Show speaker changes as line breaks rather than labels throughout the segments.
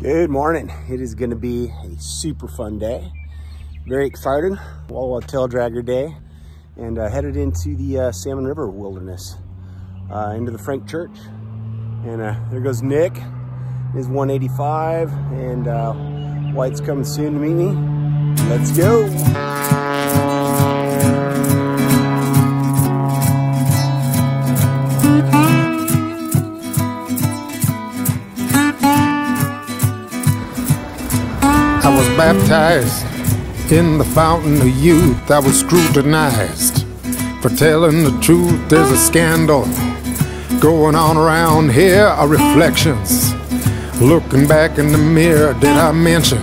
Good morning. It is going to be a super fun day. Very excited. Walla Tail Dragger Day. And uh, headed into the uh, Salmon River Wilderness. Uh, into the Frank Church. And uh, there goes Nick. His 185. And uh, White's coming soon to meet me. Let's go.
Baptized in the fountain of youth. I was scrutinized for telling the truth. There's a scandal going on around here. Are reflections looking back in the mirror. Did I mention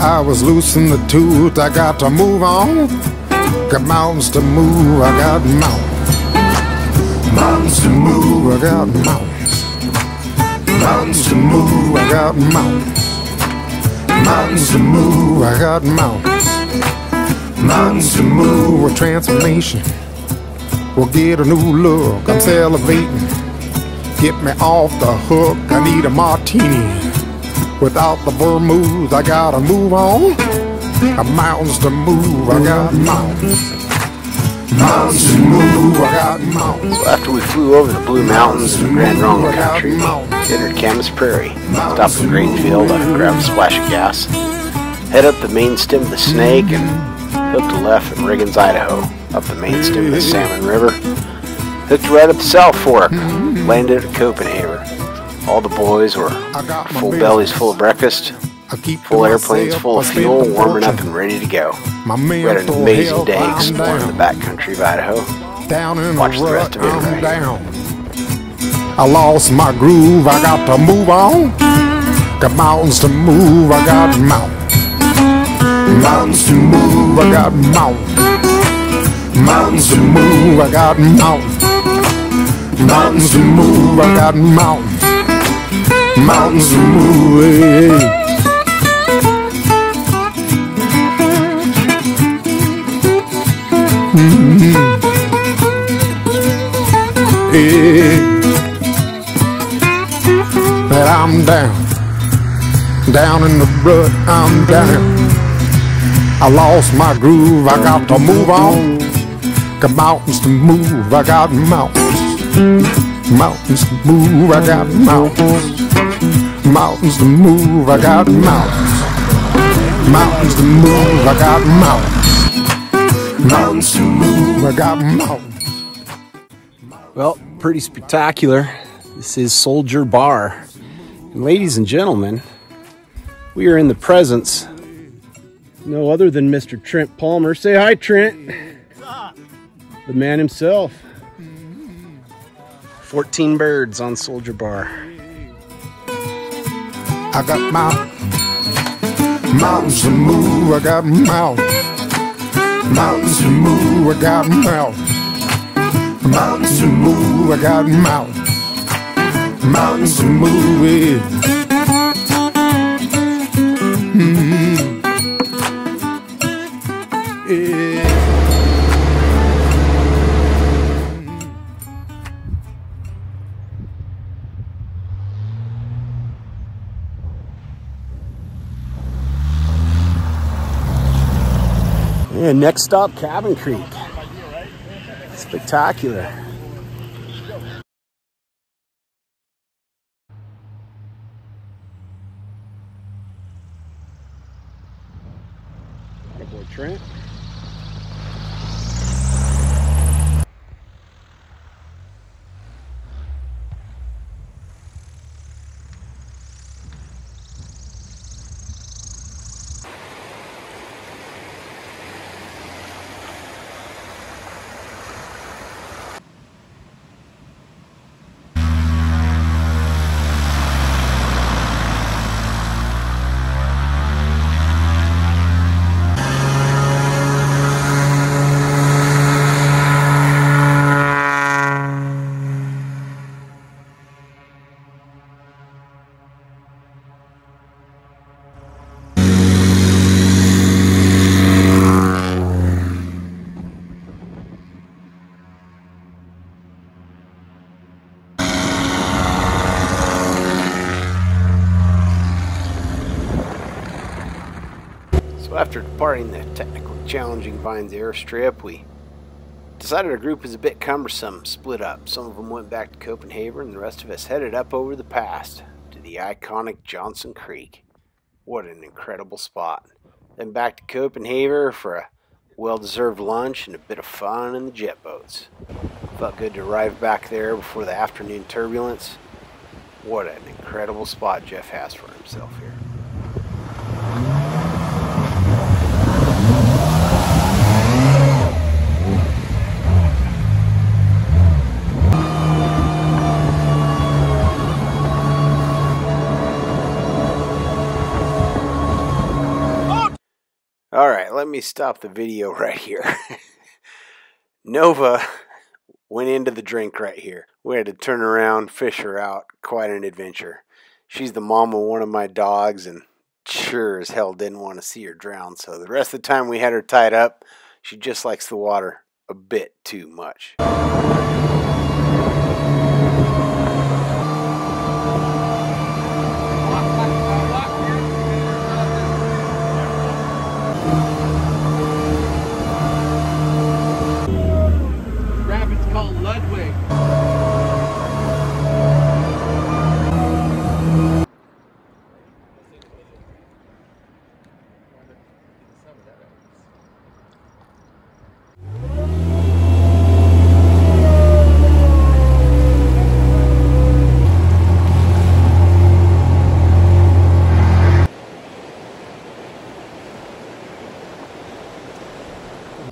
I was losing the tooth? I got to move on. Got mountains to move. I got mountains. Mountains to move. I got mountains. Mountains to move. I got mountains. Mountains to move, I got mountains. Mountains to move, a transformation. We'll get a new look, I'm salivating. Get me off the hook, I need a martini. Without the vermouth, I gotta move on. Got mountains to move, I got mountains.
After we flew over the Blue Mountains and Grande Ronde country, we entered Camas Prairie, stopped in Grangeville, grabbed a splash of gas, head up the main stem of the Snake and hooked a left at Riggins, Idaho, up the main stem of the Salmon River, hooked right up the South Fork, landed at Copenhagen. All the boys were full bellies full of breakfast, full airplanes full of fuel, warming up and ready to go.
My
We had an amazing day exploring the backcountry of Idaho.
down in
Watch
the
the rest of it right
down. I lost my groove, I got to move on. Got mountains to move, I got mountains. Mountains to move, I got mountains. Mountains to move, I got mountains. Mountains to move, I got mountains. Mountains to move, rut, I'm down. I lost my groove, I got to move on. Got mountains to move, I got mountains. Mountains to move, I got mountains. Mountains to move, I got mountains. Mountains to move, I got mountains. Mountains to move, I got mountains.
Well, pretty spectacular. This is Soldier Bar. And ladies and gentlemen, we are in the presence no other than Mr. Trent Palmer. Say hi, Trent. The man himself. 14 birds on Soldier Bar.
I got mountains, mountains to move. I got mountains, mountains to move. I got mountains, mountains to move. I got mountains, mountains to move. Yeah.
And next stop, Cabin Creek. Spectacular. After departing the technically challenging Vines airstrip, we decided our group was a bit cumbersome, split up. Some of them went back to Copenhagen, and the rest of us headed up over the pass to the iconic Johnson Creek. What an incredible spot. Then back to Copenhagen for a well deserved lunch and a bit of fun in the jet boats. Felt good to arrive back there before the afternoon turbulence. What an incredible spot Jeff has for himself here. Let me stop the video right here. Nova went into the drink right here. We had to turn around, fish her out. Quite an adventure. She's the mom of one of my dogs and sure as hell didn't want to see her drown. So the rest of the time we had her tied up, she just likes the water a bit too much.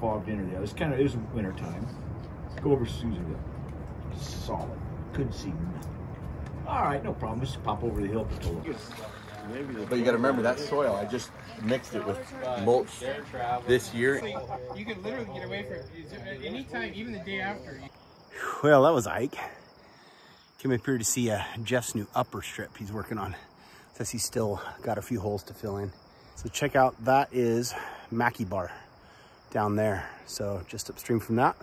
Fogged in or. It's kind of it was winter time. Go over Susanville. Solid. Couldn't see nothing. All right, no problem. Just pop over the hill. Take a look.
But you got to remember that soil. I just mixed it with mulch this year.
You can literally get away from it anytime, even the day after.
Well, that was Ike. Came up here to see uh, Jeff's new upper strip he's working on. Says he's still got a few holes to fill in. So check out, that is Mackay Bar down there. So just upstream from that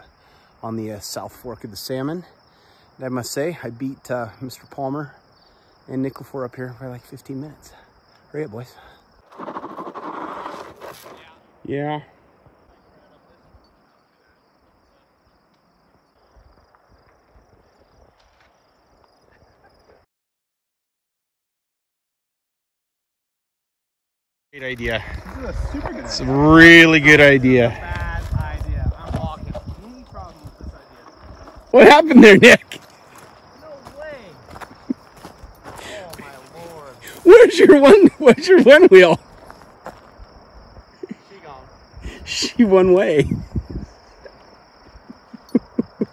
on the uh, South Fork of the Salmon. And I must say, I beat uh, Mr. Palmer and Nickel Four up here by like 15 minutes. Hurry up, boys. Yeah. Great idea.
This is a super good
It's a really good idea.
Bad idea. I'm walking. Any problem with this idea?
What happened there, Nick?
No way. Oh my lord.
Where's your one? Where's your one wheel?
She gone.
She one way.
The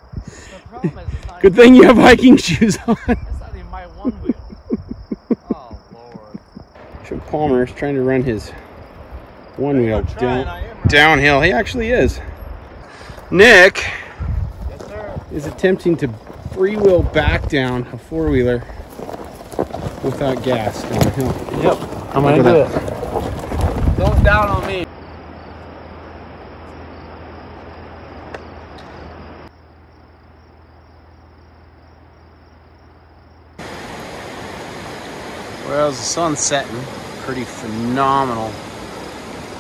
problem is it's not,
Good thing you have hiking shoes on.
That's not even my one wheel. Oh lord.
So Palmer is trying to run his one wheel down,
right.
downhill. He actually is. Nick
Yes
is attempting to freewheel back down a four wheeler without gas downhill.
Yep. I'm gonna
at
do it. Don't down on me.
Well, as the sun's setting, pretty phenomenal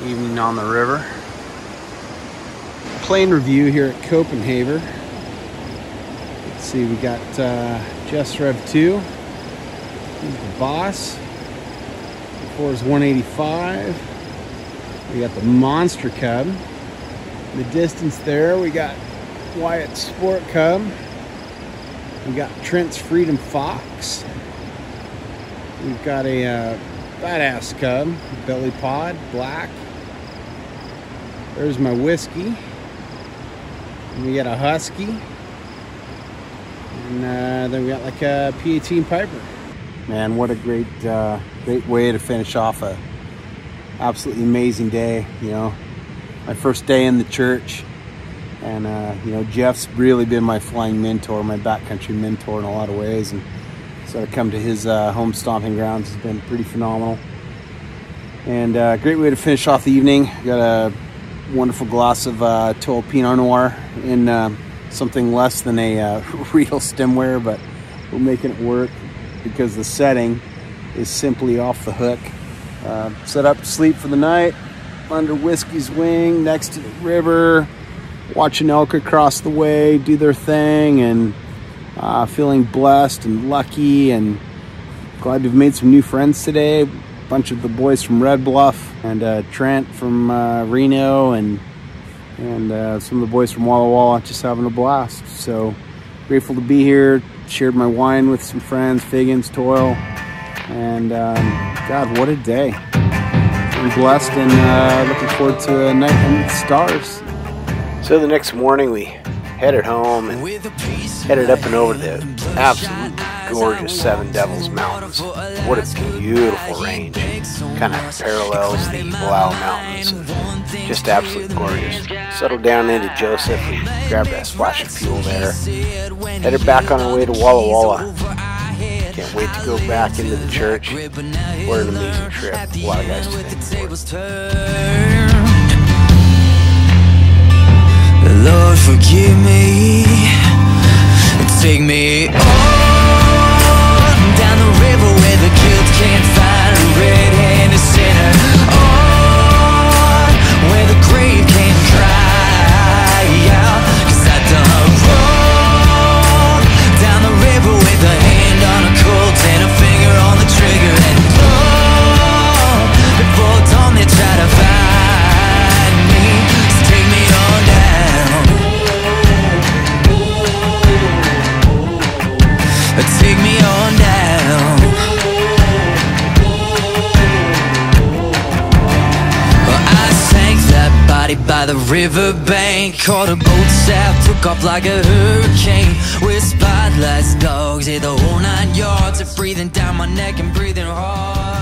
evening on the river. Plane review here at Copenhagen. Let's see, we got uh, Jess Rev 2. The boss. Before is 185. We got the Monster Cub. In the distance there, we got Wyatt Sport Cub. We got Trent's Freedom Fox. We've got a uh, badass cub, belly pod, black. There's my whiskey. And we got a husky. And uh, then we got like a P18 Piper. Man, what a great, uh, great way to finish off a absolutely amazing day. You know, my first day in the church, and uh, you know, Jeff's really been my flying mentor, my backcountry mentor in a lot of ways, and so to come to his uh, home stomping grounds has been pretty phenomenal. And uh, great way to finish off the evening. Got a wonderful glass of uh, Toil Pinot Noir in uh, something less than a uh, real stemware, but we're making it work because the setting is simply off the hook. Uh, set up to sleep for the night. under Whiskey's Wing next to the river, watching elk across the way do their thing, and uh, feeling blessed and lucky and glad to have made some new friends today. A bunch of the boys from Red Bluff and uh, Trent from uh, Reno and and uh, some of the boys from Walla Walla just having a blast. So grateful to be here. Shared my wine with some friends, Figgins, Toil, and um, God, what a day! I'm blessed and uh, looking forward to a night under the stars.
So the next morning we headed home and headed up and over the absolute gorgeous Seven Devils Mountains. What a beautiful range. Kind of parallels the Blue Mountains. Just absolutely gorgeous. Settled down into Joseph and grabbed a splash of fuel there. Headed back on our way to Walla Walla. Can't wait to go back into the church. What an amazing trip. A lot of guys to thank.
Lord, forgive me. Take me on Take me on down. Body by the riverbank. Caught a boat south, took off like a hurricane. With spotlights, dogs, yeah, the whole nine yards. Of breathing down my neck and breathing hard.